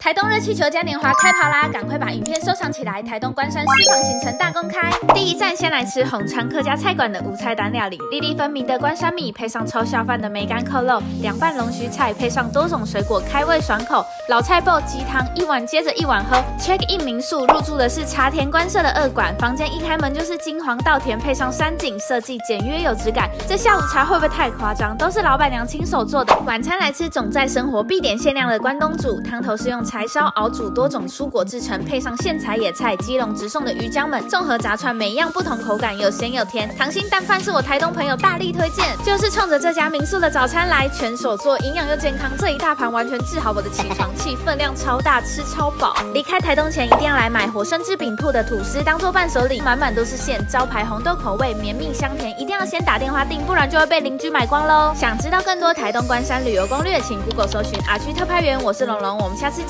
台东热气球嘉年华开跑啦！赶快把影片收藏起来！台东关山私房行程大公开，第一站先来吃红川客家菜馆的五菜单料理，粒粒分明的关山米配上超下饭的梅干扣肉，凉拌龙须菜配上多种水果，开胃爽口。老菜爆鸡汤，一碗接着一碗喝。Check in 民宿入住的是茶田官舍的二馆，房间一开门就是金黄稻田，配上山景，设计简约有质感。这下午茶会不会太夸张？都是老板娘亲手做的。晚餐来吃总在生活必点限量的关东煮，汤头是用。柴烧熬煮多种蔬果制成，配上现采野菜、基隆直送的鱼浆们，综合炸串，每一样不同口感，有咸有甜。糖心蛋饭是我台东朋友大力推荐，就是冲着这家民宿的早餐来，全手做，营养又健康，这一大盘完全治好我的起床气，分量超大，吃超饱。离开台东前一定要来买火生制饼铺的吐司，当做伴手礼，满满都是馅，招牌红豆口味，绵密香甜，一定要先打电话订，不然就会被邻居买光喽。想知道更多台东关山旅游攻略，请 Google 搜寻阿区特派员，我是龙龙，我们下次见。